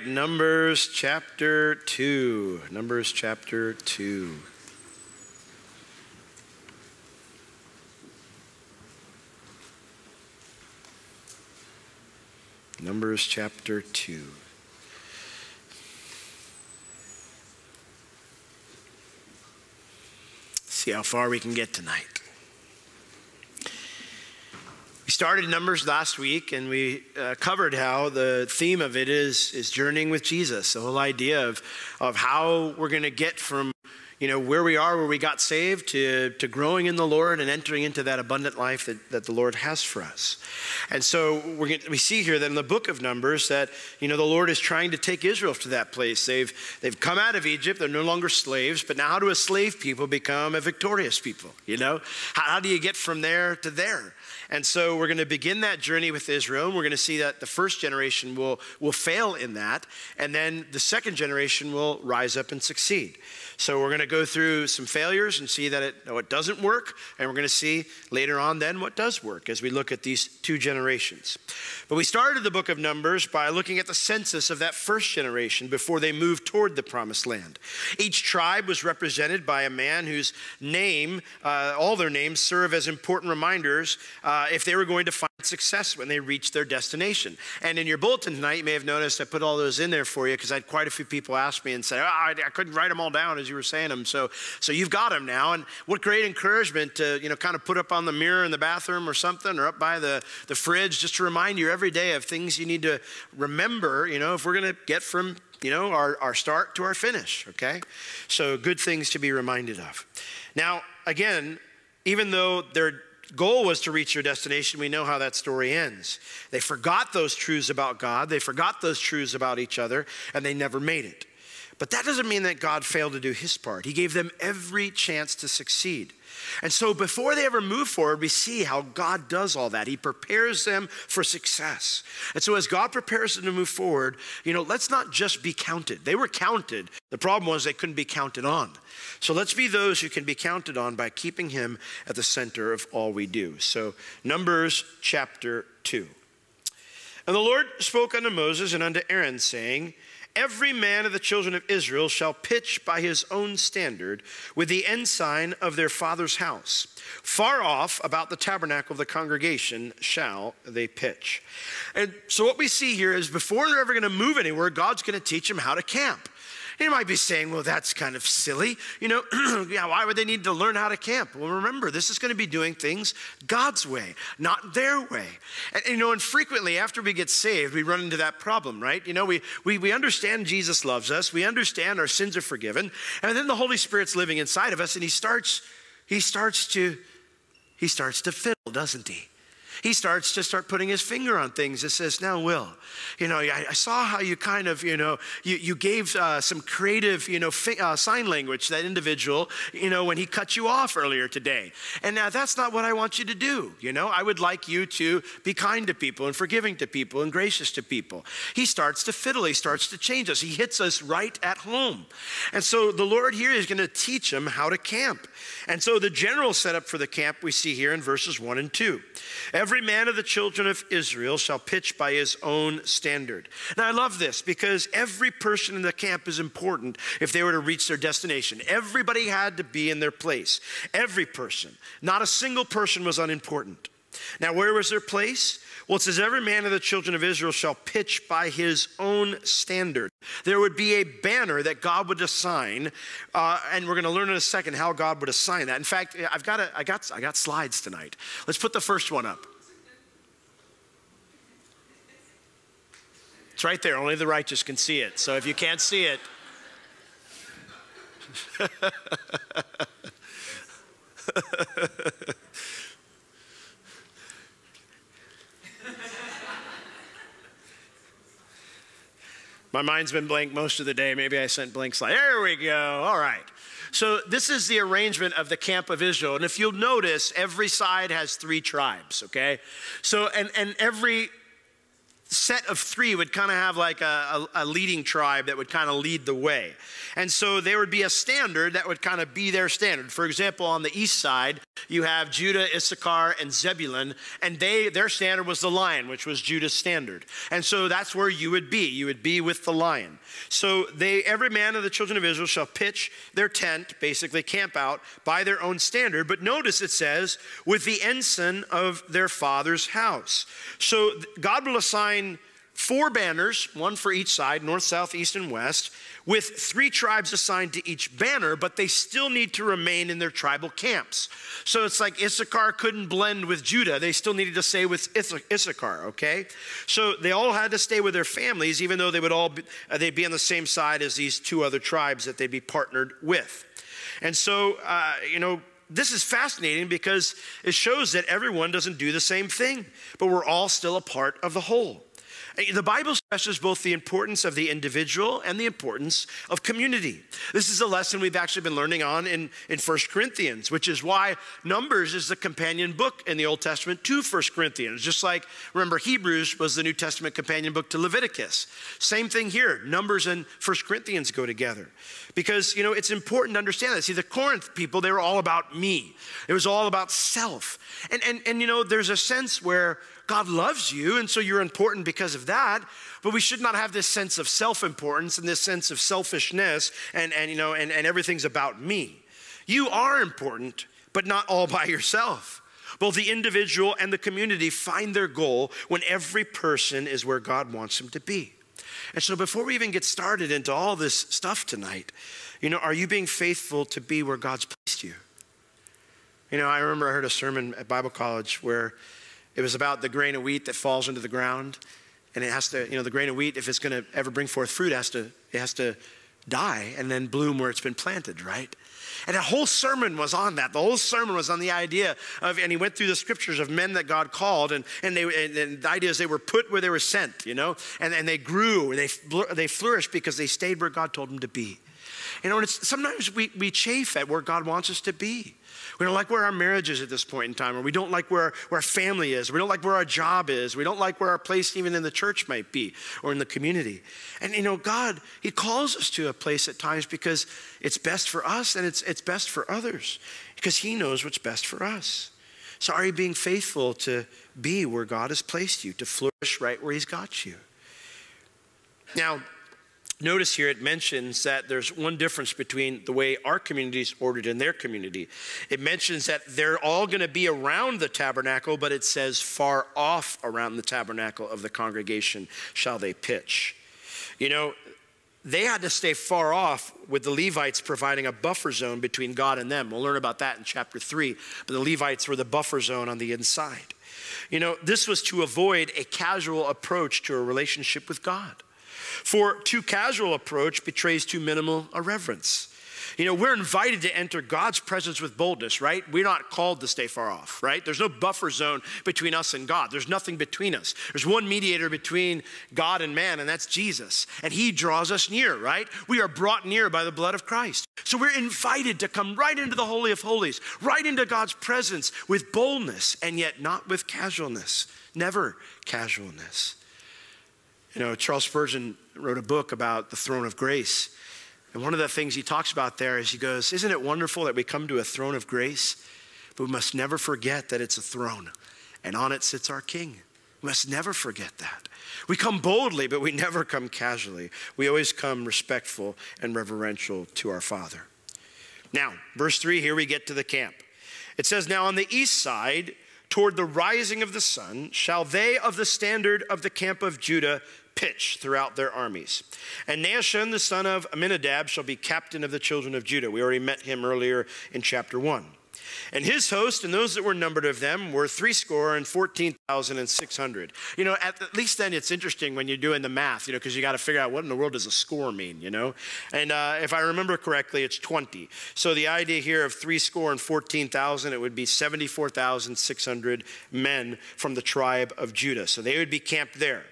right, Numbers chapter 2. Numbers chapter 2. Numbers chapter 2. See how far we can get tonight. Started Numbers last week and we uh, covered how the theme of it is, is journeying with Jesus. The whole idea of, of how we're going to get from you know, where we are, where we got saved, to, to growing in the Lord and entering into that abundant life that, that the Lord has for us. And so we're we see here that in the book of Numbers that, you know, the Lord is trying to take Israel to that place. They've, they've come out of Egypt, they're no longer slaves, but now how do a slave people become a victorious people? You know, how, how do you get from there to there? And so we're going to begin that journey with Israel. And we're going to see that the first generation will, will fail in that. And then the second generation will rise up and succeed. So we're going to go through some failures and see that it, no, it doesn't work. And we're going to see later on then what does work as we look at these two generations. But we started the book of Numbers by looking at the census of that first generation before they moved toward the promised land. Each tribe was represented by a man whose name, uh, all their names, serve as important reminders uh, if they were going to find success when they reach their destination. And in your bulletin tonight, you may have noticed I put all those in there for you because I had quite a few people ask me and say, oh, I, I couldn't write them all down as you were saying them. So, so you've got them now. And what great encouragement to, you know, kind of put up on the mirror in the bathroom or something or up by the, the fridge just to remind you every day of things you need to remember, you know, if we're going to get from you know, our, our start to our finish, okay? So good things to be reminded of. Now, again, even though their goal was to reach their destination, we know how that story ends. They forgot those truths about God, they forgot those truths about each other, and they never made it. But that doesn't mean that God failed to do his part. He gave them every chance to succeed. And so before they ever move forward, we see how God does all that. He prepares them for success. And so as God prepares them to move forward, you know, let's not just be counted. They were counted. The problem was they couldn't be counted on. So let's be those who can be counted on by keeping him at the center of all we do. So Numbers chapter 2. And the Lord spoke unto Moses and unto Aaron, saying, Every man of the children of Israel shall pitch by his own standard with the ensign of their father's house. Far off about the tabernacle of the congregation shall they pitch. And so, what we see here is before they're ever going to move anywhere, God's going to teach them how to camp. You might be saying, well, that's kind of silly. You know, yeah, why would they need to learn how to camp? Well, remember, this is going to be doing things God's way, not their way. And, you know, and frequently after we get saved, we run into that problem, right? You know, we, we, we understand Jesus loves us, we understand our sins are forgiven, and then the Holy Spirit's living inside of us, and he starts, he starts to, he starts to fiddle, doesn't he? He starts to start putting his finger on things and says, Now, Will, you know, I, I saw how you kind of, you know, you, you gave uh, some creative, you know, uh, sign language that individual, you know, when he cut you off earlier today. And now that's not what I want you to do. You know, I would like you to be kind to people and forgiving to people and gracious to people. He starts to fiddle, he starts to change us, he hits us right at home. And so the Lord here is going to teach him how to camp. And so the general setup for the camp we see here in verses 1 and 2. Every man of the children of Israel shall pitch by his own standard. Now I love this because every person in the camp is important if they were to reach their destination. Everybody had to be in their place. Every person. Not a single person was unimportant. Now, where was their place? Well, it says, Every man of the children of Israel shall pitch by his own standard. There would be a banner that God would assign, uh, and we're going to learn in a second how God would assign that. In fact, I've got, a, I, got, I got slides tonight. Let's put the first one up. It's right there. Only the righteous can see it. So if you can't see it, My mind's been blank most of the day. Maybe I sent blank slide. There we go. All right. So this is the arrangement of the camp of Israel. And if you'll notice, every side has three tribes, okay? So, and, and every set of three would kind of have like a, a, a, leading tribe that would kind of lead the way. And so there would be a standard that would kind of be their standard. For example, on the east side, you have Judah, Issachar, and Zebulun, and they their standard was the lion, which was Judah's standard. And so that's where you would be. You would be with the lion. So they every man of the children of Israel shall pitch their tent, basically camp out by their own standard. But notice it says, with the ensign of their father's house. So God will assign four banners, one for each side, north, south, east, and west, with three tribes assigned to each banner, but they still need to remain in their tribal camps. So it's like Issachar couldn't blend with Judah. They still needed to stay with Issachar, okay? So they all had to stay with their families, even though they would all be, uh, they'd be on the same side as these two other tribes that they'd be partnered with. And so, uh, you know, this is fascinating because it shows that everyone doesn't do the same thing, but we're all still a part of the whole. The Bible stresses both the importance of the individual and the importance of community. This is a lesson we've actually been learning on in, in 1 Corinthians, which is why Numbers is the companion book in the Old Testament to 1 Corinthians. Just like, remember, Hebrews was the New Testament companion book to Leviticus. Same thing here. Numbers and 1 Corinthians go together. Because, you know, it's important to understand that. See, the Corinth people, they were all about me. It was all about self. And, and, and you know, there's a sense where God loves you, and so you're important because of that. But we should not have this sense of self-importance and this sense of selfishness and, and you know, and, and everything's about me. You are important, but not all by yourself. Both the individual and the community find their goal when every person is where God wants them to be. And so before we even get started into all this stuff tonight, you know, are you being faithful to be where God's placed you? You know, I remember I heard a sermon at Bible college where it was about the grain of wheat that falls into the ground. And it has to, you know, the grain of wheat, if it's going to ever bring forth fruit, has to, it has to die and then bloom where it's been planted, right? And the whole sermon was on that. The whole sermon was on the idea of, and he went through the scriptures of men that God called, and, and, they, and, and the idea is they were put where they were sent, you know, and, and they grew, and they, they flourished because they stayed where God told them to be. You know, and it's, sometimes we, we chafe at where God wants us to be. We don't like where our marriage is at this point in time, or we don't like where, where our family is. We don't like where our job is. We don't like where our place, even in the church, might be or in the community. And you know, God, He calls us to a place at times because it's best for us and it's, it's best for others because He knows what's best for us. So, are you being faithful to be where God has placed you, to flourish right where He's got you? Now, Notice here it mentions that there's one difference between the way our community is ordered and their community. It mentions that they're all going to be around the tabernacle, but it says far off around the tabernacle of the congregation shall they pitch. You know, they had to stay far off with the Levites providing a buffer zone between God and them. We'll learn about that in chapter 3. But the Levites were the buffer zone on the inside. You know, this was to avoid a casual approach to a relationship with God. For too casual approach betrays too minimal a reverence. You know, we're invited to enter God's presence with boldness, right? We're not called to stay far off, right? There's no buffer zone between us and God. There's nothing between us. There's one mediator between God and man, and that's Jesus. And he draws us near, right? We are brought near by the blood of Christ. So we're invited to come right into the Holy of Holies, right into God's presence with boldness, and yet not with casualness. Never casualness. You know, Charles Spurgeon wrote a book about the throne of grace. And one of the things he talks about there is he goes, Isn't it wonderful that we come to a throne of grace? But we must never forget that it's a throne, and on it sits our king. We must never forget that. We come boldly, but we never come casually. We always come respectful and reverential to our Father. Now, verse 3, here we get to the camp. It says, Now on the east side, toward the rising of the sun, shall they of the standard of the camp of Judah pitch throughout their armies. And Nahshon, the son of Amminadab, shall be captain of the children of Judah. We already met him earlier in chapter 1. And his host and those that were numbered of them were threescore and 14,600. You know, at, at, least then it's interesting when you're doing the math, you know, because you got to figure out what in the world does a score mean, you know? And uh, if I remember correctly, it's 20. So the idea here of threescore and 14,000, it would be 74,600 men from the tribe of Judah. So they would be camped there.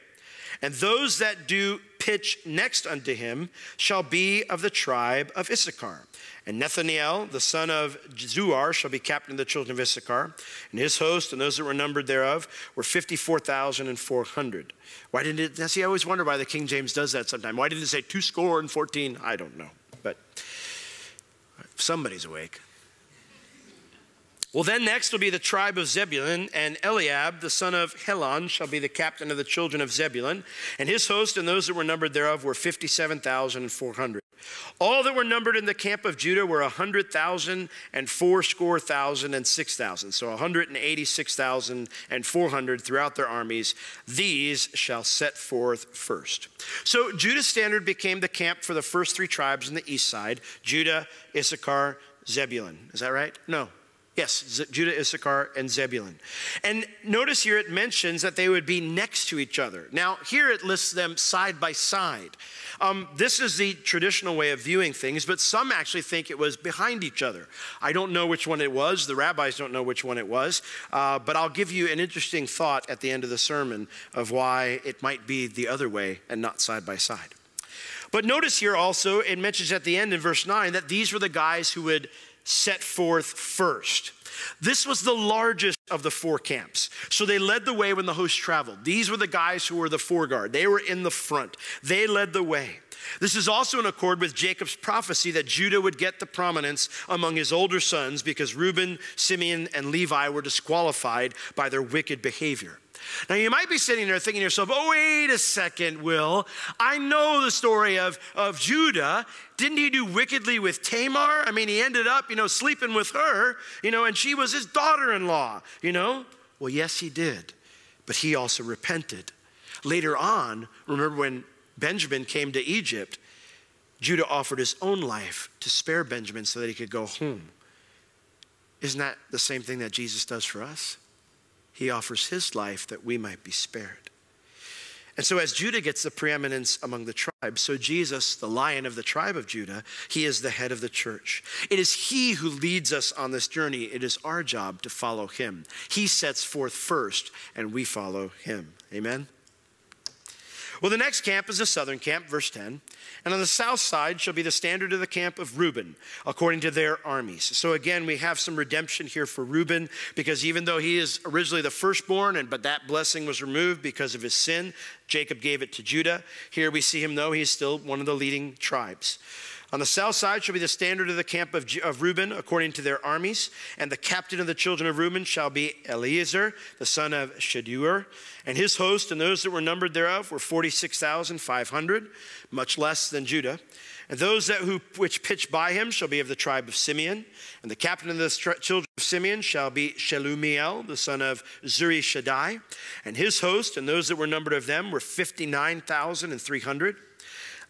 And those that do pitch next unto him shall be of the tribe of Issachar. And Nethaneel, the son of Zuar, shall be captain of the children of Issachar. And his host and those that were numbered thereof were 54,400. Why didn't it? See, I always wonder why the King James does that sometimes. Why didn't it say two score and 14? I don't know. But somebody's awake. Well, then next will be the tribe of Zebulun, and Eliab, the son of Helon, shall be the captain of the children of Zebulun. And his host and those that were numbered thereof were 57,400. All that were numbered in the camp of Judah were a hundred thousand and fourscore thousand and six thousand. So a hundred and eighty-six thousand and four hundred throughout their armies. These shall set forth first. So Judah's standard became the camp for the first three tribes on the east side Judah, Issachar, Zebulun. Is that right? No. Yes, Judah, Issachar, and Zebulun. And notice here it mentions that they would be next to each other. Now, here it lists them side by side. Um, this is the traditional way of viewing things, but some actually think it was behind each other. I don't know which one it was. The rabbis don't know which one it was. Uh, but I'll give you an interesting thought at the end of the sermon of why it might be the other way and not side by side. But notice here also, it mentions at the end in verse 9 that these were the guys who would set forth first. This was the largest of the four camps. So they led the way when the host traveled. These were the guys who were the foreguard. They were in the front. They led the way. This is also in accord with Jacob's prophecy that Judah would get the prominence among his older sons because Reuben, Simeon, and Levi were disqualified by their wicked behavior. Now, you might be sitting there thinking to yourself, oh, wait a second, Will. I know the story of, of Judah. Didn't he do wickedly with Tamar? I mean, he ended up, you know, sleeping with her, you know, and she was his daughter in law, you know? Well, yes, he did. But he also repented. Later on, remember when Benjamin came to Egypt, Judah offered his own life to spare Benjamin so that he could go home. Isn't that the same thing that Jesus does for us? He offers his life that we might be spared. And so, as Judah gets the preeminence among the tribes, so Jesus, the lion of the tribe of Judah, he is the head of the church. It is he who leads us on this journey. It is our job to follow him. He sets forth first, and we follow him. Amen? Well, the next camp is the southern camp, verse 10. And on the south side shall be the standard of the camp of Reuben, according to their armies. So again, we have some redemption here for Reuben, because even though he is originally the firstborn, and but that blessing was removed because of his sin, Jacob gave it to Judah. Here we see him, though, he's still one of the leading tribes. On the south side shall be the standard of the camp of, of Reuben, according to their armies. And the captain of the children of Reuben shall be Eliezer, the son of Shedeur. And his host and those that were numbered thereof were 46,500, much less than Judah. And those that who, which pitch by him shall be of the tribe of Simeon. And the captain of the children of Simeon shall be Shelumiel, the son of Zurishaddai. And his host and those that were numbered of them were 59,300.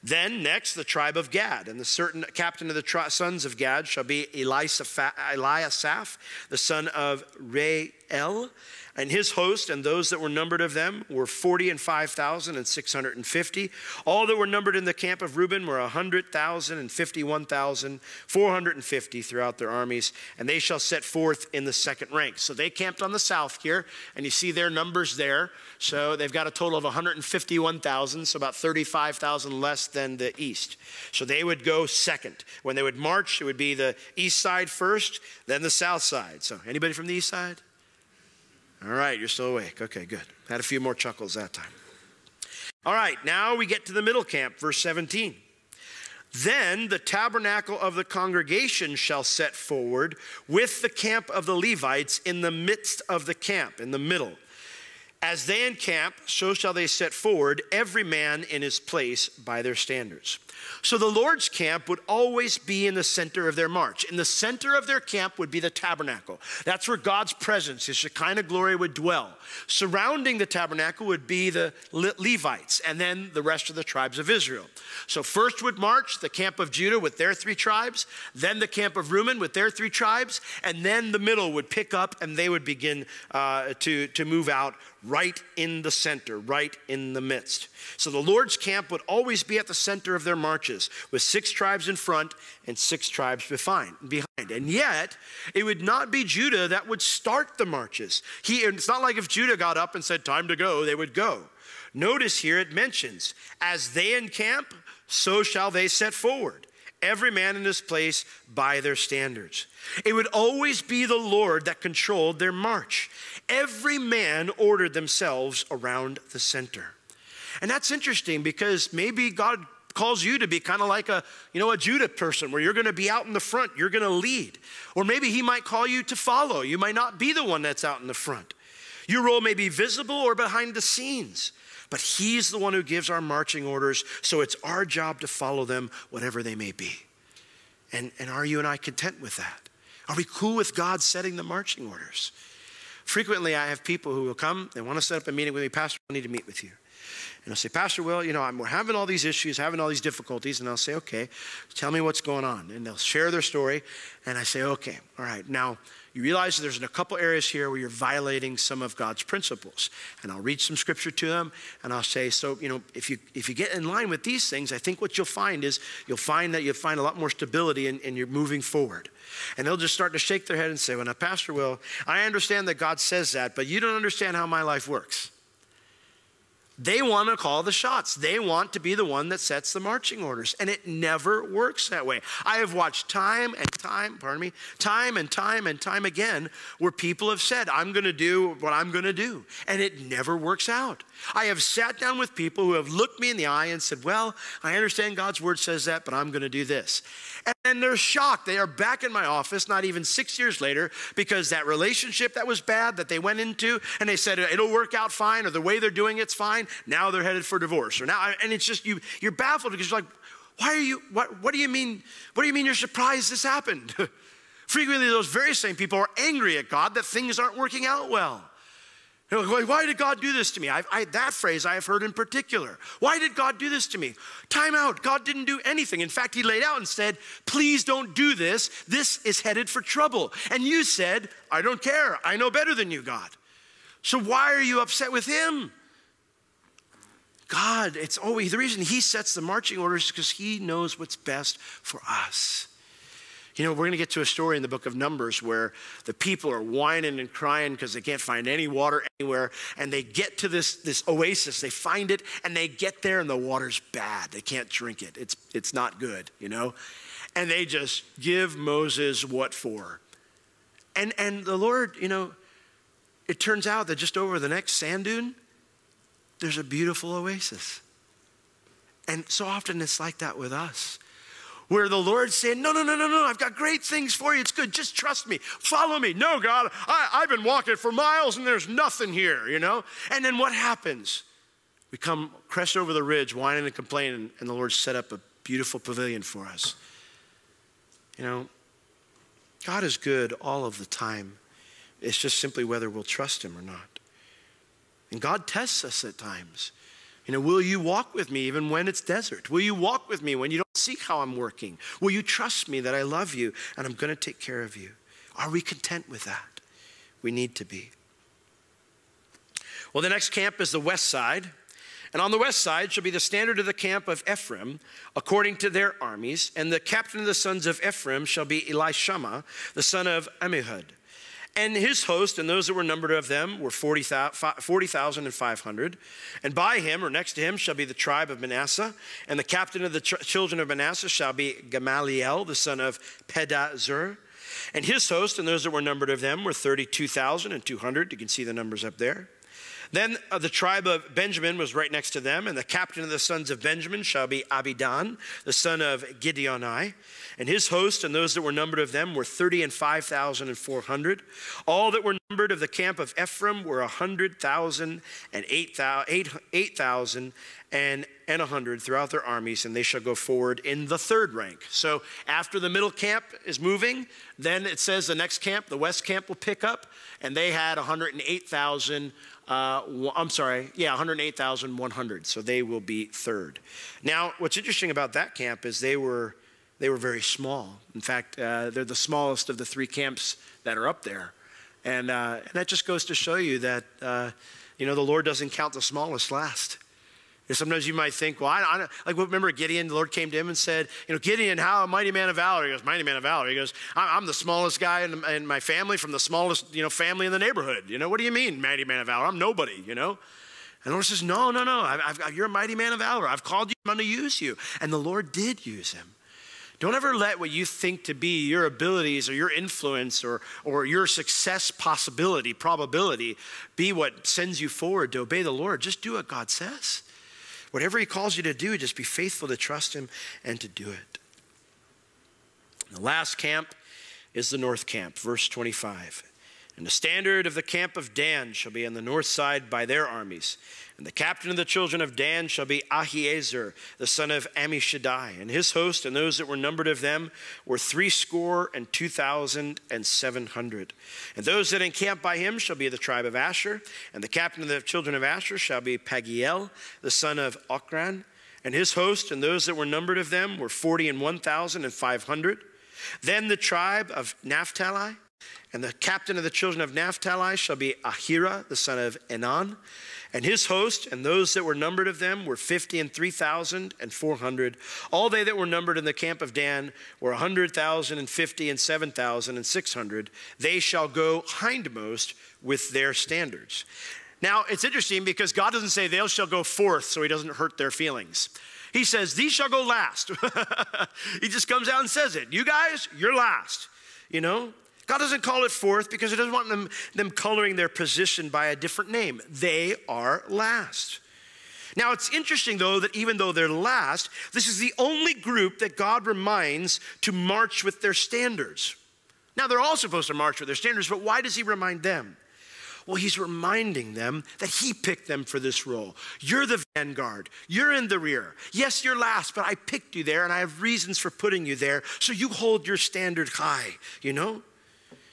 Then next, the tribe of Gad, and the certain captain of the tri- sons of Gad shall be Eliasaph, the son of Reuel, and his host and those that were numbered of them were 40 and 5,000 and 650. All that were numbered in the camp of Reuben were 100,000 and 51,450 throughout their armies, and they shall set forth in the second rank. So they camped on the south here, and you see their numbers there. So they've got a total of 151,000, so about 35,000 less than the east. So they would go second. When they would march, it would be the east side first, then the south side. So anybody from the east side? All right, you're still awake. Okay, good. Had a few more chuckles that time. All right, now we get to the middle camp, verse 17. Then the tabernacle of the congregation shall set forward with the camp of the Levites in the midst of the camp, in the middle. As they encamp, so shall they set forward, every man in his place by their standards. So the Lord's camp would always be in the center of their march. In the center of their camp would be the tabernacle. That's where God's presence, his Shekinah glory, would dwell. Surrounding the tabernacle would be the Levites and then the rest of the tribes of Israel. So first would march the camp of Judah with their three tribes, then the camp of Reuben with their three tribes, and then the middle would pick up and they would begin uh, to, to move out right in the center, right in the midst. So the Lord's camp would always be at the center of their marches, with six tribes in front and six tribes behind. And yet, it would not be Judah that would start the marches. He, it's not like if Judah got up and said, Time to go, they would go. Notice here it mentions, As they encamp, so shall they set forward every man in his place by their standards. It would always be the Lord that controlled their march. Every man ordered themselves around the center. And that's interesting because maybe God calls you to be kind of like a, you know, a Judah person where you're going to be out in the front, you're going to lead. Or maybe he might call you to follow. You might not be the one that's out in the front. Your role may be visible or behind the scenes, but he's the one who gives our marching orders, so it's our job to follow them, whatever they may be. And, and are you and I content with that? Are we cool with God setting the marching orders? Frequently, I have people who will come, they want to set up a meeting with me, Pastor, I need to meet with you. And I'll say, Pastor Will, you know, I'm, we're having all these issues, having all these difficulties. And I'll say, okay, tell me what's going on. And they'll share their story. And I say, okay, all right. Now, you realize there's a couple areas here where you're violating some of God's principles. And I'll read some scripture to them. And I'll say, so, you know, if you, if you get in line with these things, I think what you'll find is you'll find that you'll find a lot more stability and, and you're moving forward. And they'll just start to shake their head and say, well, now, Pastor Will, I understand that God says that, but you don't understand how my life works. They want to call the shots. They want to be the one that sets the marching orders. And it never works that way. I have watched time and time, pardon me, time and time and time again where people have said, I'm going to do what I'm going to do. And it never works out. I have sat down with people who have looked me in the eye and said, Well, I understand God's word says that, but I'm going to do this. And they're shocked. They are back in my office not even six years later because that relationship that was bad that they went into and they said it'll work out fine or the way they're doing it's fine. Now they're headed for divorce. Or now, and it's just you, you're baffled because you're like, why are you, what, what do you mean, what do you mean you're surprised this happened? Frequently, those very same people are angry at God that things aren't working out well. Why did God do this to me? I, I, that phrase I have heard in particular. Why did God do this to me? Time out. God didn't do anything. In fact, He laid out and said, Please don't do this. This is headed for trouble. And you said, I don't care. I know better than you, God. So why are you upset with Him? God, it's always the reason He sets the marching orders because He knows what's best for us. You know, we're going to get to a story in the book of Numbers where the people are whining and crying because they can't find any water anywhere. And they get to this, this oasis, they find it, and they get there, and the water's bad. They can't drink it, it's, it's not good, you know? And they just give Moses what for. And, and the Lord, you know, it turns out that just over the next sand dune, there's a beautiful oasis. And so often it's like that with us where the Lord's saying, No, no, no, no, no, I've got great things for you. It's good. Just trust me. Follow me. No, God, I, I've been walking for miles and there's nothing here, you know? And then what happens? We come crest over the ridge, whining and complaining, and the Lord set up a beautiful pavilion for us. You know, God is good all of the time. It's just simply whether we'll trust Him or not. And God tests us at times. You know, will you walk with me even when it's desert? Will you walk with me when you don't see how I'm working? Will you trust me that I love you and I'm going to take care of you? Are we content with that? We need to be. Well, the next camp is the west side. And on the west side shall be the standard of the camp of Ephraim, according to their armies. And the captain of the sons of Ephraim shall be Elishama, the son of Ammihud. And his host and those that were numbered of them were 40,500. and by him, or next to him, shall be the tribe of Manasseh. And the captain of the ch- children of Manasseh shall be Gamaliel, the son of Pedazur. And his host and those that were numbered of them were 32,200. You can see the numbers up there. Then uh, the tribe of Benjamin was right next to them, and the captain of the sons of Benjamin shall be Abidan, the son of Gideoni. And his host and those that were numbered of them were 30 and 5,400. All that were numbered of the camp of Ephraim were 100,000 and 8,000 and, and 100 throughout their armies, and they shall go forward in the third rank. So after the middle camp is moving, then it says the next camp, the west camp, will pick up, and they had 108,000. Uh, I'm sorry, yeah, 108,100. So they will be third. Now, what's interesting about that camp is they were they were very small. In fact, uh, they're the smallest of the three camps that are up there. And, uh, and that just goes to show you that, uh, you know, the Lord doesn't count the smallest last. And sometimes you might think, well, I, I like remember Gideon. The Lord came to him and said, you know, Gideon, how a mighty man of valor. He goes, mighty man of valor. He goes, I'm the smallest guy in, in my family from the smallest, you know, family in the neighborhood. You know, what do you mean, mighty man of valor? I'm nobody. You know. And the Lord says, no, no, no. I've, I've, you're a mighty man of valor. I've called you. I'm to use you. And the Lord did use him. Don't ever let what you think to be your abilities or your influence or, or your success possibility, probability, be what sends you forward to obey the Lord. Just do what God says. Whatever he calls you to do, just be faithful to trust him and to do it. The last camp is the north camp, verse 25. And the standard of the camp of Dan shall be on the north side by their armies. And the captain of the children of Dan shall be Ahiezer, the son of Ammishaddai. And his host and those that were numbered of them were threescore and two thousand and seven hundred. And those that encamp by him shall be the tribe of Asher. And the captain of the children of Asher shall be Pagiel, the son of Ochran. And his host and those that were numbered of them were forty and one thousand and five hundred. Then the tribe of Naphtali and the captain of the children of Naphtali shall be Ahira, the son of Enan. And his host and those that were numbered of them were fifty and three thousand and four hundred. All they that were numbered in the camp of Dan were a hundred thousand and fifty and seven thousand and six hundred. They shall go hindmost with their standards. Now, it's interesting because God doesn't say they shall go forth so he doesn't hurt their feelings. He says, These shall go last. he just comes out and says it. You guys, you're last. You know, God doesn't call it forth because He doesn't want them, them coloring their position by a different name. They are last. Now, it's interesting, though, that even though they're last, this is the only group that God reminds to march with their standards. Now, they're all supposed to march with their standards, but why does He remind them? Well, he's reminding them that he picked them for this role. You're the vanguard, you're in the rear. Yes, you're last, but I picked you there and I have reasons for putting you there. So you hold your standard high, you know?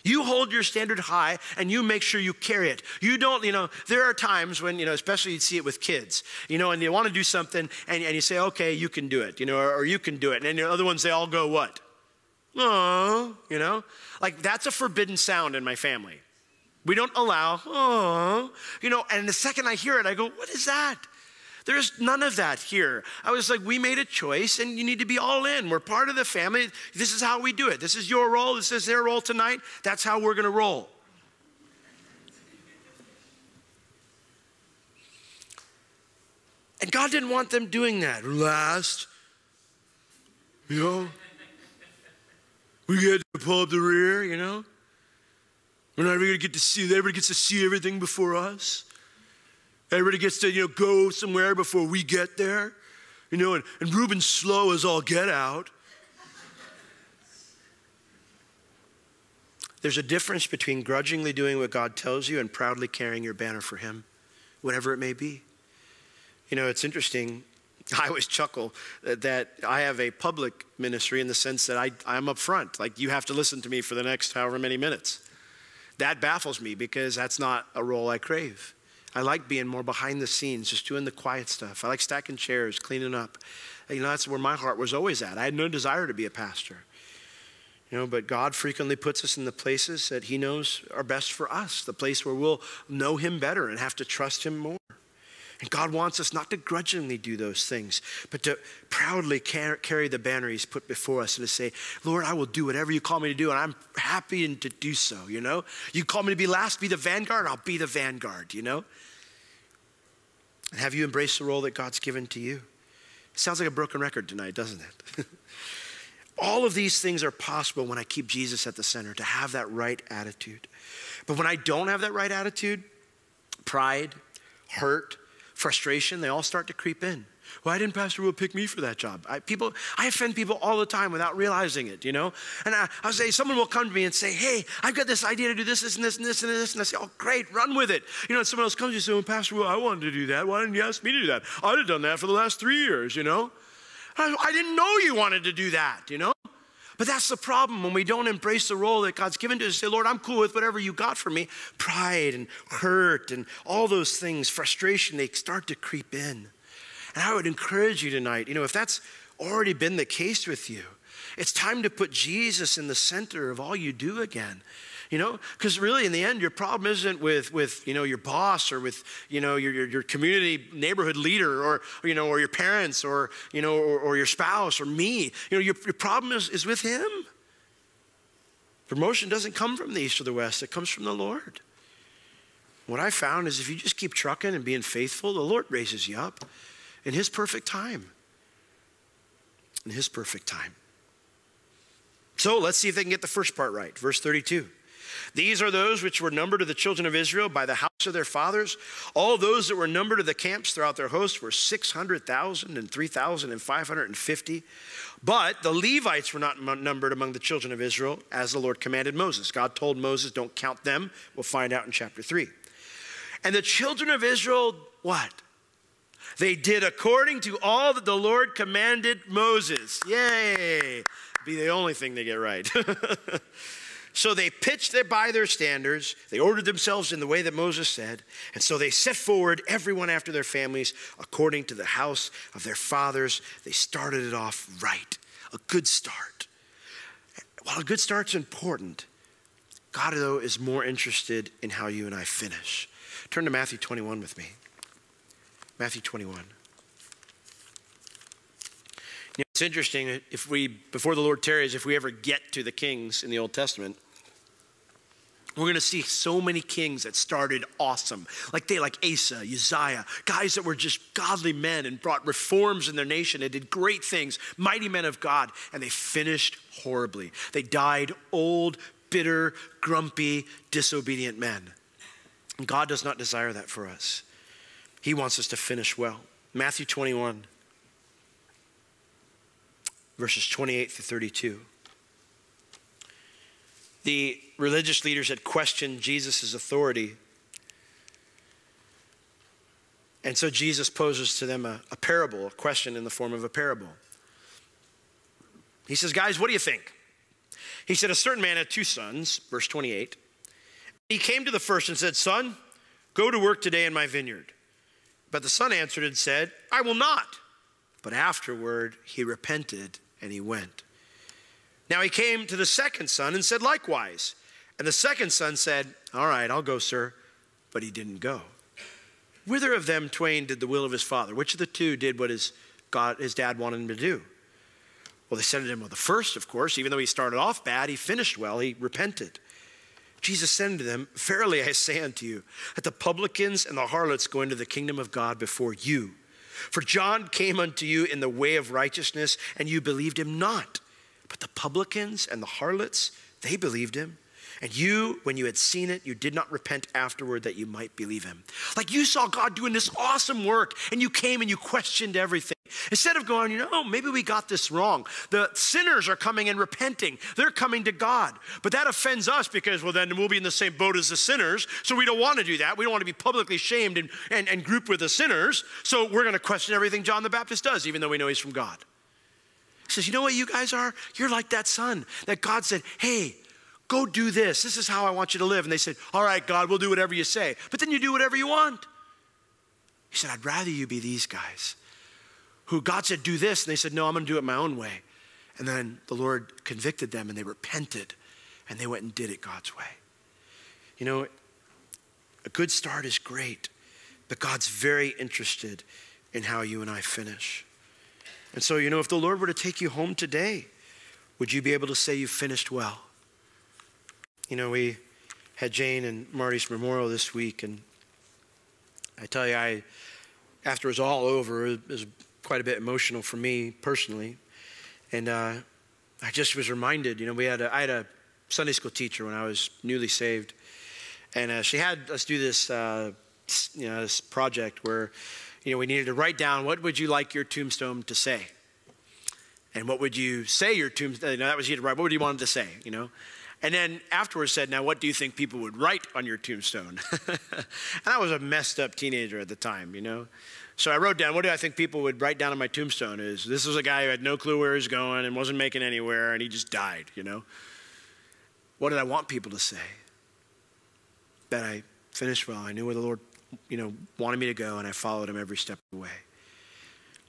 You hold your standard high and you make sure you carry it. You don't, you know, there are times when, you know, especially you see it with kids, you know, and they want to do something and, and you say, okay, you can do it, you know, or, or you can do it. And then the other ones, they all go, what? Oh, you know, like that's a forbidden sound in my family. We don't allow, oh, you know, and the second I hear it, I go, what is that? There's none of that here. I was like, we made a choice and you need to be all in. We're part of the family. This is how we do it. This is your role. This is their role tonight. That's how we're going to roll. And God didn't want them doing that. Last, you know, we get to pull up the rear, you know. We're not ever going to get to see, everybody gets to see everything before us. Everybody gets to, you know, go somewhere before we get there. You know, and, and Reuben's slow as all get out. There's a difference between grudgingly doing what God tells you and proudly carrying your banner for Him, whatever it may be. You know, it's interesting. I always chuckle that I have a public ministry in the sense that I, I'm up front. Like, you have to listen to me for the next however many minutes. That baffles me because that's not a role I crave. I like being more behind the scenes, just doing the quiet stuff. I like stacking chairs, cleaning up. You know, that's where my heart was always at. I had no desire to be a pastor. You know, but God frequently puts us in the places that He knows are best for us, the place where we'll know Him better and have to trust Him more. And God wants us not to grudgingly do those things, but to proudly carry the banner He's put before us and to say, Lord, I will do whatever you call me to do, and I'm happy to do so, you know? You call me to be last, be the vanguard, I'll be the vanguard, you know? And have you embraced the role that God's given to you? It sounds like a broken record tonight, doesn't it? All of these things are possible when I keep Jesus at the center, to have that right attitude. But when I don't have that right attitude, pride, hurt, frustration, they all start to creep in. Why didn't Pastor Will pick me for that job? I, people, I offend people all the time without realizing it, you know? And I, I'll say, someone will come to me and say, hey, I've got this idea to do this, this, and this, and this, and this. And I say, oh, great, run with it. You know, and someone else comes to you and says, well, Pastor Will, I wanted to do that. Why didn't you ask me to do that? I'd have done that for the last three years, you know? I, I didn't know you wanted to do that, you know? But that's the problem when we don't embrace the role that God's given to us. Say, Lord, I'm cool with whatever you got for me. Pride and hurt and all those things, frustration, they start to creep in. And I would encourage you tonight, you know, if that's already been the case with you, it's time to put Jesus in the center of all you do again you know because really in the end your problem isn't with with you know your boss or with you know your, your, your community neighborhood leader or, you know or your parents or you know or, or your spouse or me. You know your, your problem is, is with him. Promotion doesn't come from the east or the west. It comes from the lord. What i found is if you just keep trucking and being faithful the lord raises you up in his perfect time. In his perfect time. So let's see if they can get the first part right. Verse 32 These are those which were numbered of the children of Israel by the house of their fathers. All those that were numbered of the camps throughout their host were 600,000 and 3,550. But the Levites were not numbered among the children of Israel as the Lord commanded Moses. God told Moses, don't count them. We'll find out in chapter 3. And the children of Israel, what? They did according to all that the Lord commanded Moses. Yay! Be the only thing they get right. So they pitched their, by their standards. They ordered themselves in the way that Moses said. And so they set forward, everyone after their families, according to the house of their fathers. They started it off right. A good start. While a good start's important, God, though, is more interested in how you and I finish. Turn to Matthew 21 with me. Matthew 21. You know, it's interesting if we, before the Lord tarries, if we ever get to the kings in the Old Testament, we're going to see so many kings that started awesome, like they, like Asa, Uzziah, guys that were just godly men and brought reforms in their nation and did great things, mighty men of God, and they finished horribly. They died old, bitter, grumpy, disobedient men. And God does not desire that for us. He wants us to finish well. Matthew 21, verses 28 to 32 the religious leaders had questioned Jesus' authority. And so Jesus poses to them a, a, parable, a question in the form of a parable. He says, Guys, what do you think? He said, A certain man had two sons, verse 28. He came to the first and said, Son, go to work today in my vineyard. But the son answered and said, I will not. But afterward he repented and he went. Now he came to the second son and said likewise. And the second son said, All right, I'll go, sir. But he didn't go. Whither of them twain did the will of his father? Which of the two did what his, God, his dad wanted him to do? Well, they to him, Well, the first, of course, even though he started off bad, he finished well, he repented. Jesus said to them, Verily I say unto you, that the publicans and the harlots go into the kingdom of God before you. For John came unto you in the way of righteousness, and you believed him not. But the publicans and the harlots, they believed him. And you, when you had seen it, you did not repent afterward that you might believe him. Like you saw God doing this awesome work and you came and you questioned everything. Instead of going, you know, oh, maybe we got this wrong. The sinners are coming and repenting. They're coming to God. But that offends us because, well, then we'll be in the same boat as the sinners. So we don't want to do that. We don't want to be publicly shamed and, and, and grouped with the sinners. So we're going to question everything John the Baptist does, even though we know he's from God. He says, You know what you guys are? You're like that son that God said, Hey, go do this. This is how I want you to live. And they said, All right, God, we'll do whatever you say. But then you do whatever you want. He said, I'd rather you be these guys who God said, Do this. And they said, No, I'm going to do it my own way. And then the Lord convicted them and they repented and they went and did it God's way. You know, a good start is great, but God's very interested in how you and I finish. And so, you know, if the Lord were to take you home today, would you be able to say you finished well? You know, we had Jane and Marty's memorial this week, and I tell you, I, after it was all over, it was quite a bit emotional for me personally. And uh, I just was reminded, you know, we had a, I had a Sunday school teacher when I was newly saved, and uh, she had us do this, uh, you know, this project where you know, we needed to write down what would you like your tombstone to say? And what would you say your tombstone, you uh, know, that was you to write, what would you want it to say, you know? And then afterwards said, now what do you think people would write on your tombstone? and I was a messed up teenager at the time, you know? So I wrote down, what do I think people would write down on my tombstone is, this was a guy who had no clue where he was going and wasn't making anywhere and he just died, you know? What did I want people to say? That I finished well. I knew where the Lord you know, wanted me to go, and I followed him every step of the way.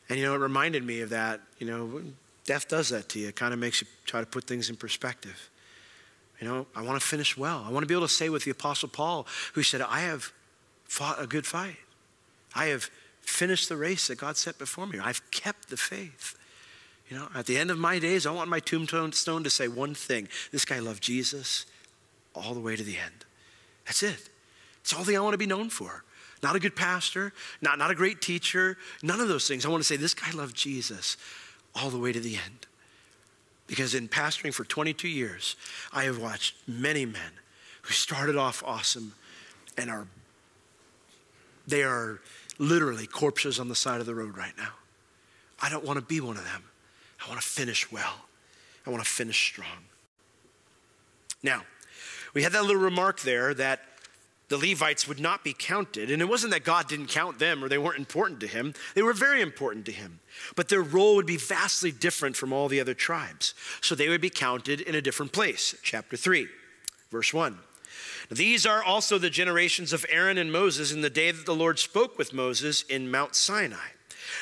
And, you know, it reminded me of that. You know, death does that to you. It kind of makes you try to put things in perspective. You know, I want to finish well. I want to be able to say with the Apostle Paul, who said, I have fought a good fight. I have finished the race that God set before me. I've kept the faith. You know, at the end of my days, I want my tombstone to say one thing this guy loved Jesus all the way to the end. That's it. It's all the I want to be known for. Not a good pastor, not, not a great teacher, none of those things. I want to say this guy loved Jesus all the way to the end. Because in pastoring for 22 years, I have watched many men who started off awesome and are they are literally corpses on the side of the road right now. I don't want to be one of them. I want to finish well. I want to finish strong. Now, we had that little remark there that the Levites would not be counted. And it wasn't that God didn't count them or they weren't important to him, they were very important to him. But their role would be vastly different from all the other tribes. So they would be counted in a different place. Chapter 3, verse 1. These are also the generations of Aaron and Moses in the day that the Lord spoke with Moses in Mount Sinai.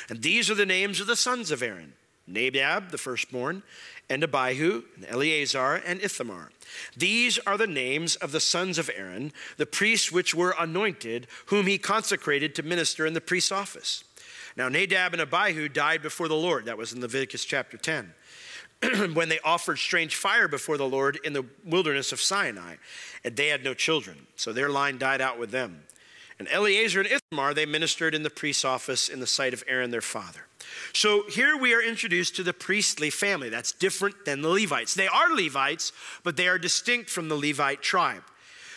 And these are the names of the sons of Aaron Nadab, the firstborn, and Abihu, and Eleazar, and Ithamar. These are the names of the sons of Aaron, the priests which were anointed, whom he consecrated to minister in the priest's office. Now, Nadab and Abihu died before the Lord. That was in Leviticus chapter 10. when they offered strange fire before the Lord in the wilderness of Sinai, and they had no children. So their line died out with them. And Eleazar and Ithamar, they ministered in the priest's office in the sight of Aaron their father. So here we are introduced to the priestly family. That's different than the Levites. They are Levites, but they are distinct from the Levite tribe.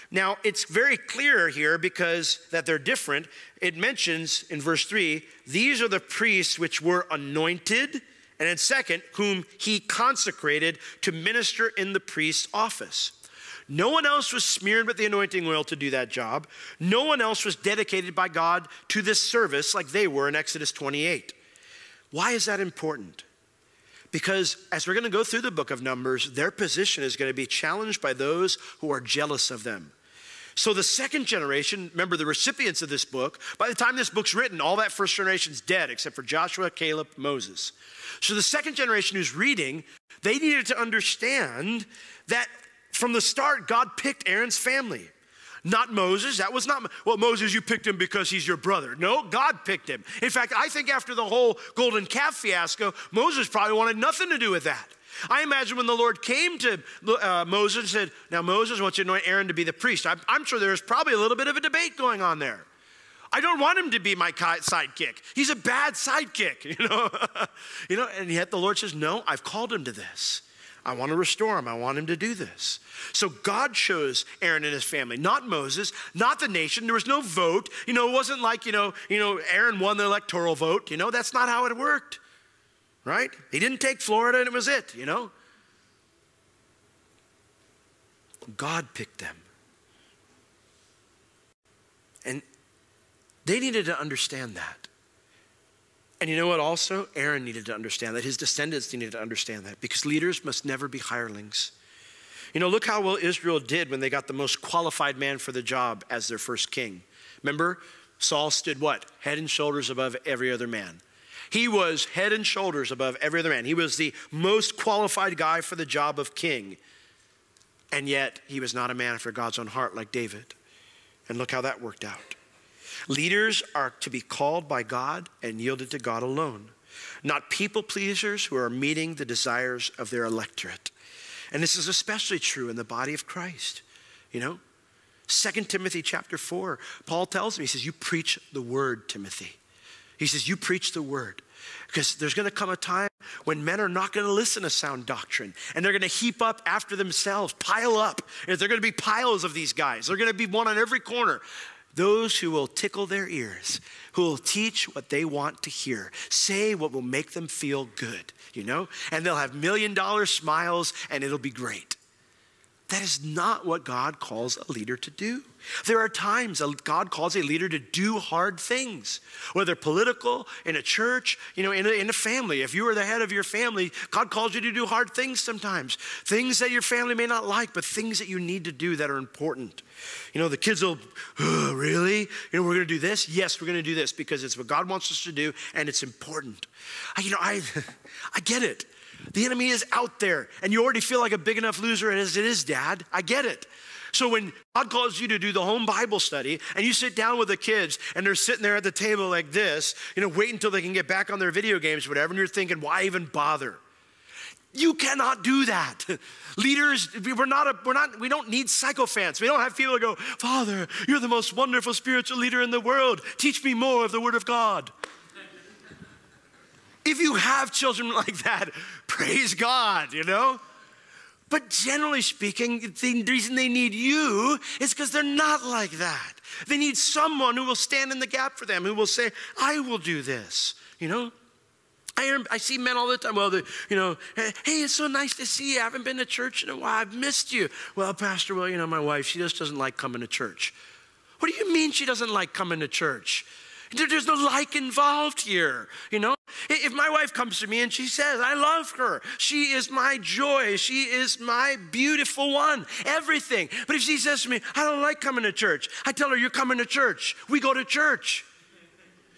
Now, it's very clear here because that they're different. It mentions in verse 3 these are the priests which were anointed, and then second, whom he consecrated to minister in the priest's office. No one else was smeared with the anointing oil to do that job. No one else was dedicated by God to this service like they were in Exodus 28. Why is that important? Because as we're going to go through the book of Numbers, their position is going to be challenged by those who are jealous of them. So the second generation, remember the recipients of this book, by the time this book's written, all that first generation's dead except for Joshua, Caleb, Moses. So the second generation who's reading, they needed to understand that from the start, God picked Aaron's family. Not Moses. That was not, well, Moses, you picked him because he's your brother. No, God picked him. In fact, I think after the whole golden calf fiasco, Moses probably wanted nothing to do with that. I imagine when the Lord came to uh, Moses and said, Now, Moses, I want you to anoint Aaron to be the priest. I'm, I'm sure there's probably a little bit of a debate going on there. I don't want him to be my sidekick. He's a bad sidekick, you know. you know, and yet the Lord says, "No, I've called him to this. I want to restore him. I want him to do this. So God chose Aaron and his family, not Moses, not the nation. There was no vote. You know, it wasn't like, you know, you know, Aaron won the electoral vote. You know, that's not how it worked. Right? He didn't take Florida and it was it, you know. God picked them. And they needed to understand that. And you know what, also? Aaron needed to understand that. His descendants needed to understand that because leaders must never be hirelings. You know, look how well Israel did when they got the most qualified man for the job as their first king. Remember, Saul stood what? Head and shoulders above every other man. He was head and shoulders above every other man. He was the most qualified guy for the job of king. And yet, he was not a man after God's own heart like David. And look how that worked out. Leaders are to be called by God and yielded to God alone, not people pleasers who are meeting the desires of their electorate. And this is especially true in the body of Christ. You know, 2 Timothy chapter 4, Paul tells me, he says, You preach the word, Timothy. He says, You preach the word. Because there's going to come a time when men are not going to listen to sound doctrine and they're going to heap up after themselves, pile up. And they're going to be piles of these guys. They're going to be one on every corner those who will tickle their ears, who will teach what they want to hear, say what will make them feel good, you know? And they'll have million dollar smiles and it'll be great. That is not what God calls a leader to do. There are times God calls a leader to do hard things, whether political, in a church, you know, in a, in a family. If you are the head of your family, God calls you to do hard things sometimes. Things that your family may not like, but things that you need to do that are important. You know, the kids will, oh, really? You know, we're going to do this? Yes, we're going to do this because it's what God wants us to do and it's important. I, you know, I, I get it. The enemy is out there, and you already feel like a big enough loser as it is, Dad. I get it. So when God calls you to do the home Bible study and you sit down with the kids and they're sitting there at the table like this, you know, wait until they can get back on their video games, or whatever, and you're thinking, why even bother? You cannot do that. Leaders, we're not, a, we're not, we don't need sycophants. We don't have people go, Father, you're the most wonderful spiritual leader in the world. Teach me more of the Word of God. If you have children like that, praise God, you know? But generally speaking, the reason they need you is because they're not like that. They need someone who will stand in the gap for them, who will say, I will do this, you know? I, I see men all the time. Well, you know, hey, it's so nice to see you. I haven't been to church in a while. I've missed you. Well, Pastor, well, you know, my wife, she just doesn't like coming to church. What do you mean she doesn't like coming to church? There's no like involved here, you know? If my wife comes to me and she says, I love her, she is my joy, she is my beautiful one, everything. But if she says to me, I don't like coming to church, I tell her, You're coming to church. We go to church.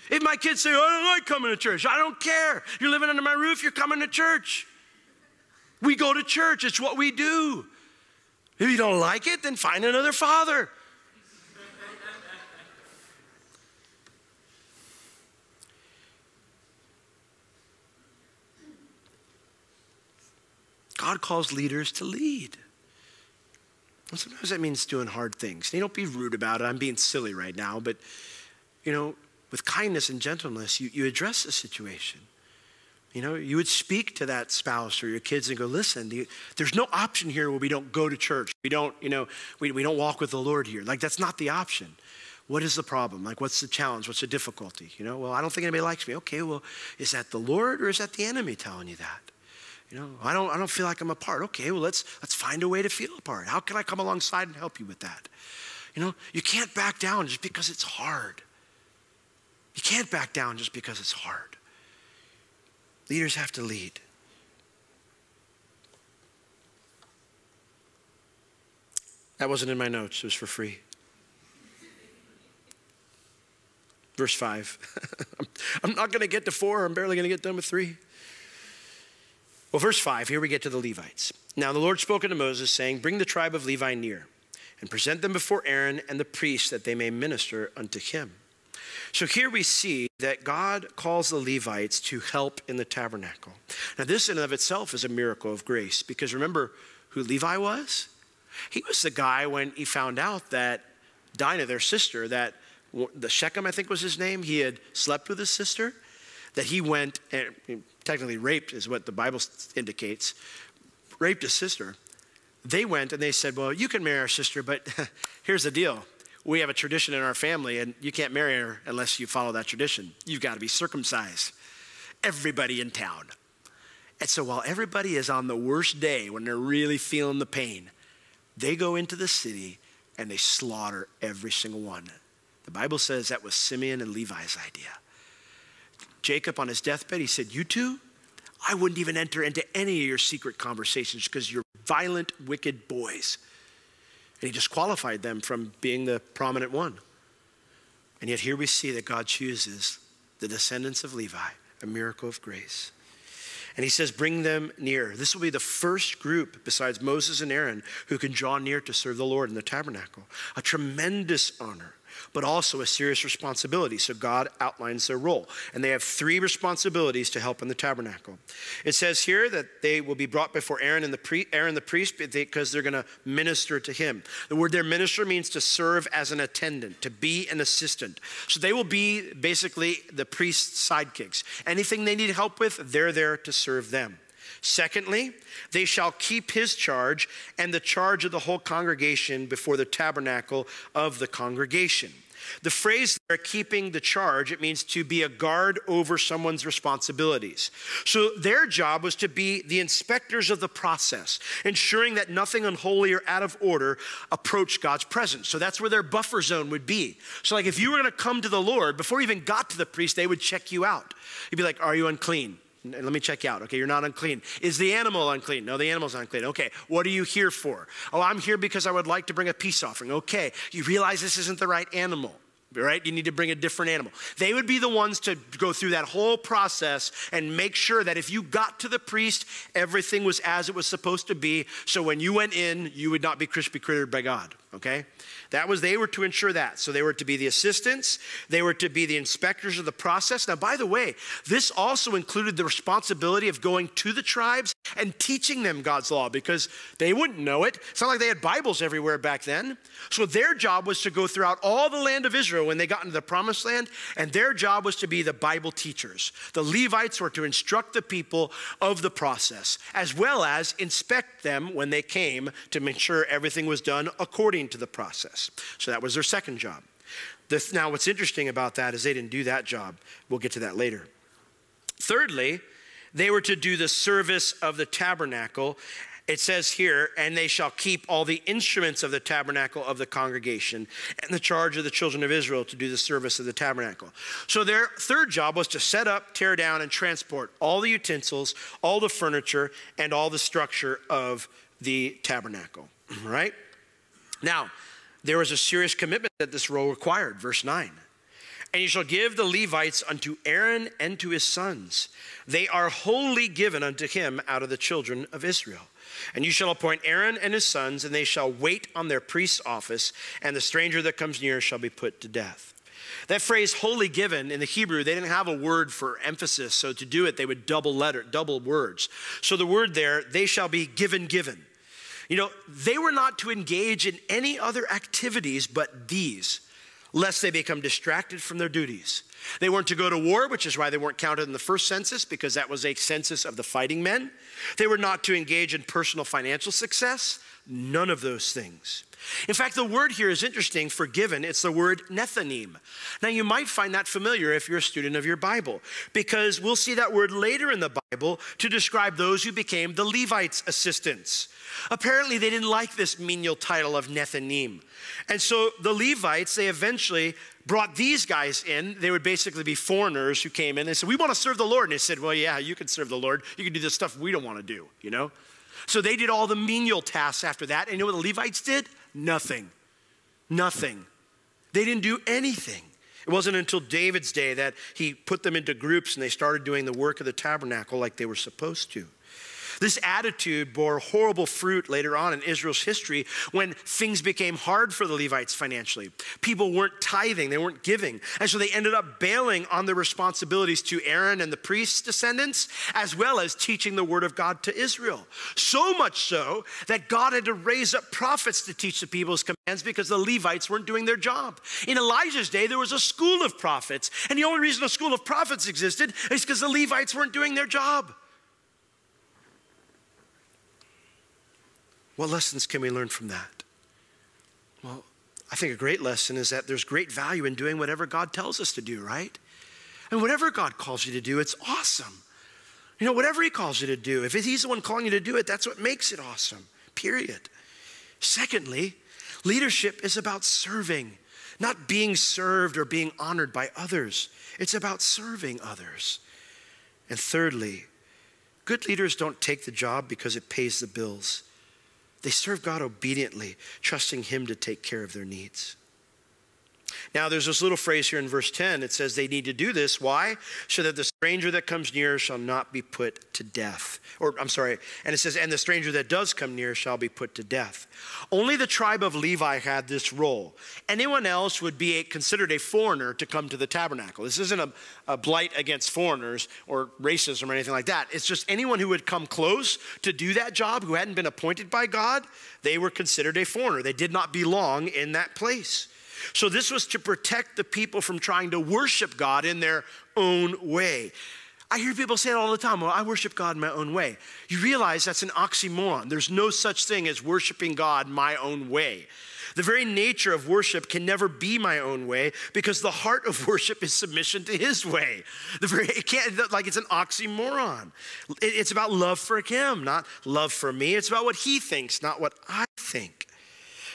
If my kids say, I don't like coming to church, I don't care. You're living under my roof, you're coming to church. We go to church, it's what we do. If you don't like it, then find another father. God calls leaders to lead. And sometimes that means doing hard things. You don't be rude about it. I'm being silly right now, but you know, with kindness and gentleness, you, you address the situation. You know, you would speak to that spouse or your kids and go, listen, you, there's no option here where we don't go to church. We don't, you know, we, we don't walk with the Lord here. Like, that's not the option. What is the problem? Like, what's the challenge? What's the difficulty? You know, well, I don't think anybody likes me. Okay, well, is that the Lord or is that the enemy telling you that? You know, I don't, I don't feel like I'm a part. Okay, well, let's, let's find a way to feel a part. How can I come alongside and help you with that? You know, you can't back down just because it's hard. You can't back down just because it's hard. Leaders have to lead. That wasn't in my notes, it was for free. Verse 5. I'm not going to get to four, I'm barely going to get done with three. Well, verse 5, here we get to the Levites. Now the Lord spoke unto Moses, saying, Bring the tribe of Levi near, and present them before Aaron and the priests, that they may minister unto him. So here we see that God calls the Levites to help in the tabernacle. Now, this in and of itself is a miracle of grace because remember who Levi was? He was the guy when he found out that Dinah, their sister, that the Shechem, I think was his name, he had slept with his sister, that he went and technically raped, is what the Bible indicates, raped his sister. They went and they said, Well, you can marry our sister, but here's the deal we have a tradition in our family, and you can't marry her unless you follow that tradition. You've got to be circumcised. Everybody in town. And so while everybody is on the worst day when they're really feeling the pain, they go into the city and they slaughter every single one. The Bible says that was Simeon and Levi's idea. Jacob on his deathbed, he said, You two, I wouldn't even enter into any of your secret conversations because you're violent, wicked boys. And he disqualified them from being the prominent one. And yet here we see that God chooses the descendants of Levi, a miracle of grace. And he says, Bring them near. This will be the first group, besides Moses and Aaron, who can draw near to serve the Lord in the tabernacle. A tremendous honor but also a serious responsibility. So God outlines their role. And they have three responsibilities to help in the tabernacle. It says here that they will be brought before Aaron and the, Aaron the priest because they're going to minister to him. The word there, minister, means to serve as an attendant, to be an assistant. So they will be basically the priest's sidekicks. Anything they need help with, they're there to serve them. Secondly, they shall keep his charge and the charge of the whole congregation before the tabernacle of the congregation. The phrase they're keeping the charge, it means to be a guard over someone's responsibilities. So their job was to be the inspectors of the process, ensuring that nothing unholy or out of order approached God's presence. So that's where their buffer zone would be. So, like if you were gonna come to the Lord, before you even got to the priest, they would check you out. You'd be like, Are you unclean? Let me check you out. Okay, you're not unclean. Is the animal unclean? No, the animal's unclean. Okay, what are you here for? Oh, I'm here because I would like to bring a peace offering. Okay, you realize this isn't the right animal right? You need to bring a different animal. They would be the ones to go through that whole process and make sure that if you got to the priest, everything was as it was supposed to be. So when you went in, you would not be crispy crittered by God, okay? That was, they were to ensure that. So they were to be the assistants, they were to be the inspectors of the process. Now, by the way, this also included the responsibility of going to the tribes and teaching them God's law because they wouldn't know it. It's not like they had Bibles everywhere back then. So their job was to go throughout all the land of Israel when they got into the promised land, and their job was to be the Bible teachers. The Levites were to instruct the people of the process, as well as inspect them when they came to make sure everything was done according to the process. So that was their second job. now, what's interesting about that is they didn't do that job. We'll get to that later. Thirdly, they were to do the service of the tabernacle. It says here, and they shall keep all the instruments of the tabernacle of the congregation and the charge of the children of Israel to do the service of the tabernacle. So their third job was to set up, tear down, and transport all the utensils, all the furniture, and all the structure of the tabernacle. Right? Now, there was a serious commitment that this role required. Verse 9. And you shall give the Levites unto Aaron and to his sons. They are wholly given unto him out of the children of Israel. And you shall appoint Aaron and his sons, and they shall wait on their priest's office, and the stranger that comes near shall be put to death. That phrase wholly given in the Hebrew, they didn't have a word for emphasis, so to do it, they would double letter, double words. So the word there, they shall be given, given. You know, they were not to engage in any other activities but these lest they become distracted from their duties. They weren't to go to war, which is why they weren't counted in the first census, because that was a census of the fighting men. They were not to engage in personal financial success, none of those things. In fact, the word here is interesting, forgiven. It's the word nethanim. Now, you might find that familiar if you're a student of your Bible, because we'll see that word later in the Bible to describe those who became the Levites' assistants. Apparently, they didn't like this menial title of nethanim. And so the Levites, they eventually brought these guys in. They would basically be foreigners who came in. They said, We want to serve the Lord. And they said, Well, yeah, you can serve the Lord. You can do the stuff we don't want to do, you know? So they did all the menial tasks after that. And you know what the Levites did? Nothing. Nothing. They didn't do anything. It wasn't until David's day that he put them into groups and they started doing the work of the tabernacle like they were supposed to. This attitude bore horrible fruit later on in Israel's history when things became hard for the Levites financially. People weren't tithing, they weren't giving. And so they ended up bailing on their responsibilities to Aaron and the priest's descendants, as well as teaching the word of God to Israel. So much so that God had to raise up prophets to teach the people's commands because the Levites weren't doing their job. In Elijah's day, there was a school of prophets. And the only reason a school of prophets existed is because the Levites weren't doing their job. What lessons can we learn from that? Well, I think a great lesson is that there's great value in doing whatever God tells us to do, right? And whatever God calls you to do, it's awesome. You know, whatever He calls you to do, if He's the one calling you to do it, that's what makes it awesome, period. Secondly, leadership is about serving, not being served or being honored by others. It's about serving others. And thirdly, good leaders don't take the job because it pays the bills. They serve God obediently, trusting Him to take care of their needs. Now, there's this little phrase here in verse 10. It says they need to do this. Why? So that the stranger that comes near shall not be put to death. Or, I'm sorry, and it says, and the stranger that does come near shall be put to death. Only the tribe of Levi had this role. Anyone else would be a, considered a foreigner to come to the tabernacle. This isn't a, a blight against foreigners or racism or anything like that. It's just anyone who would come close to do that job who hadn't been appointed by God, they were considered a foreigner. They did not belong in that place. So this was to protect the people from trying to worship God in their own way. I hear people say it all the time, well, I worship God my own way. You realize that's an oxymoron. There's no such thing as worshiping God my own way. The very nature of worship can never be my own way because the heart of worship is submission to His way. The very it can't like it's an oxymoron. It's about love for Him, not love for me. It's about what He thinks, not what I think.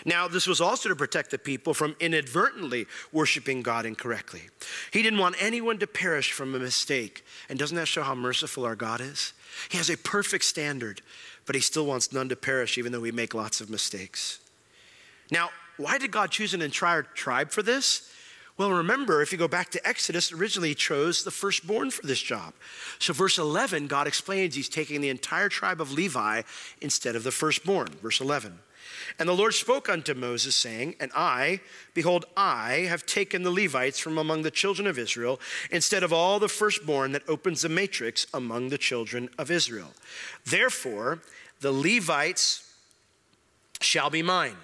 Now, this was also to protect the people from inadvertently worshiping God incorrectly. He didn't want anyone to perish from a mistake. And doesn't that show how merciful our God is? He has a perfect standard, but He still wants none to perish, even though we make lots of mistakes. Now, why did God choose an entire tribe for this? Well, remember, if you go back to Exodus, originally he chose the firstborn for this job. So, verse 11, God explains he's taking the entire tribe of Levi instead of the firstborn. Verse 11. And the Lord spoke unto Moses, saying, And I, behold, I have taken the Levites from among the children of Israel, instead of all the firstborn that opens the matrix among the children of Israel. Therefore, the Levites shall be mine,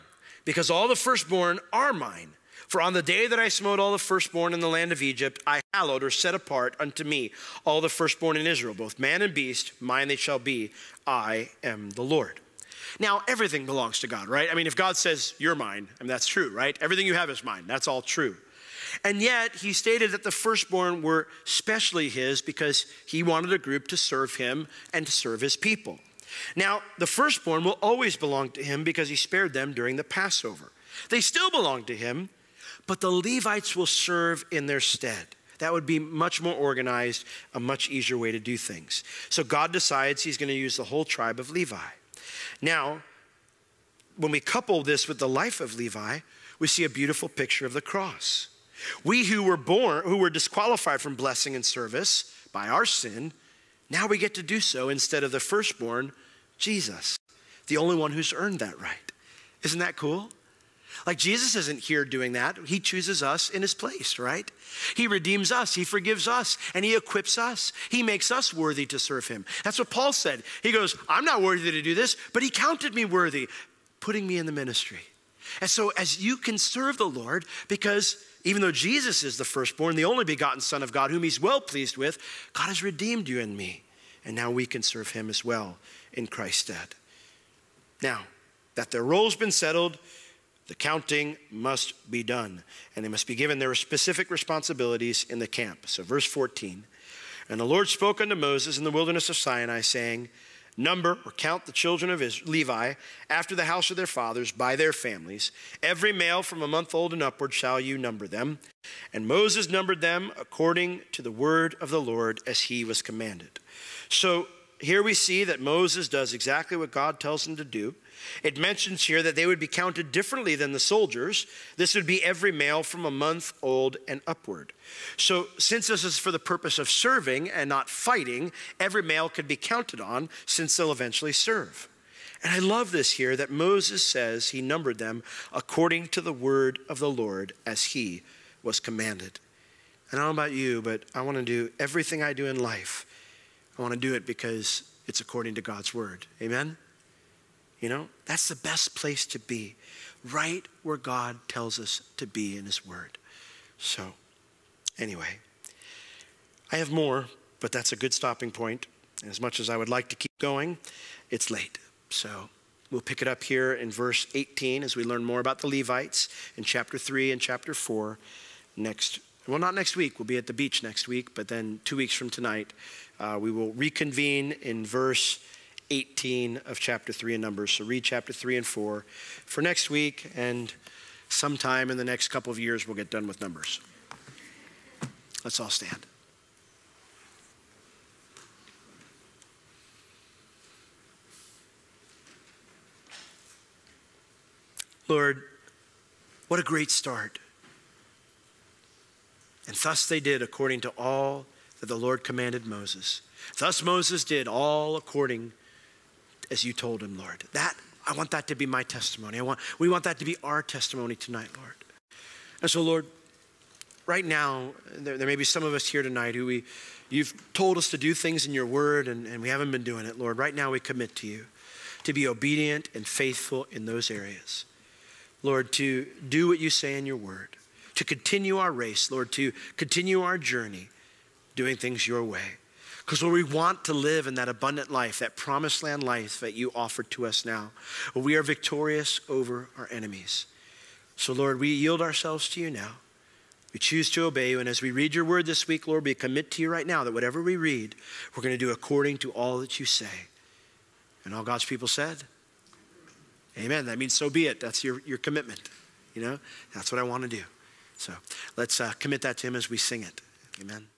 because all the firstborn are mine. For on the day that I smote all the firstborn in the land of Egypt, I hallowed or set apart unto me all the firstborn in Israel, both man and beast, mine they shall be. I am the Lord. Now, everything belongs to God, right? I mean, if God says, You're mine, I mean, that's true, right? Everything you have is mine. That's all true. And yet, he stated that the firstborn were specially his because he wanted a group to serve him and to serve his people. Now, the firstborn will always belong to him because he spared them during the Passover. They still belong to him, but the Levites will serve in their stead. That would be much more organized, a much easier way to do things. So God decides he's going to use the whole tribe of Levi. Now, when we couple this with the life of Levi, we see a beautiful picture of the cross. We who were born, who were disqualified from blessing and service by our sin, now we get to do so instead of the firstborn, Jesus, the only one who's earned that right. Isn't that cool? Like Jesus isn't here doing that. He chooses us in his place, right? He redeems us, he forgives us, and he equips us. He makes us worthy to serve him. That's what Paul said. He goes, I'm not worthy to do this, but he counted me worthy, putting me in the ministry. And so, as you can serve the Lord, because even though Jesus is the firstborn, the only begotten Son of God, whom he's well pleased with, God has redeemed you and me. And now we can serve him as well in Christ's stead. Now, that their role's been settled, the counting must be done, and they must be given their specific responsibilities in the camp. So, verse 14 And the Lord spoke unto Moses in the wilderness of Sinai, saying, Number or count the children of Israel, Levi after the house of their fathers by their families. Every male from a month old and upward shall you number them. And Moses numbered them according to the word of the Lord as he was commanded. So here we see that Moses does exactly what God tells him to do. It mentions here that they would be counted differently than the soldiers. This would be every male from a month old and upward. So, since this is for the purpose of serving and not fighting, every male could be counted on since they'll eventually serve. And I love this here that Moses says he numbered them according to the word of the Lord as he was commanded. And I don't know about you, but I want to do everything I do in life. I want to do it because it's according to God's word. Amen? You know, that's the best place to be, right where God tells us to be in His Word. So, anyway, I have more, but that's a good stopping point. As much as I would like to keep going, it's late. So, we'll pick it up here in verse 18 as we learn more about the Levites in chapter 3 and chapter 4 next. Well, not next week. We'll be at the beach next week, but then two weeks from tonight, uh, we will reconvene in verse 18 of chapter 3 in Numbers. So read chapter 3 and 4 for next week, and sometime in the next couple of years, we'll get done with Numbers. Let's all stand. Lord, what a great start. And thus they did according to all that the Lord commanded Moses. Thus Moses did all according as you told him, Lord. That I want that to be my testimony. I want we want that to be our testimony tonight, Lord. And so, Lord, right now, there, there may be some of us here tonight who we you've told us to do things in your word and, and we haven't been doing it, Lord. Right now we commit to you to be obedient and faithful in those areas. Lord, to do what you say in your word, to continue our race, Lord, to continue our journey doing things your way. Because Lord, we want to live in that abundant life, that promised land life that you offered to us now, we are victorious over our enemies. So, Lord, we yield ourselves to you now. We choose to obey you. And as we read your word this week, Lord, we commit to you right now that whatever we read, we're going to do according to all that you say. And all God's people said, Amen. That means so be it. That's your, your commitment. You know, that's what I want to do. So let's uh, commit that to Him as we sing it. Amen.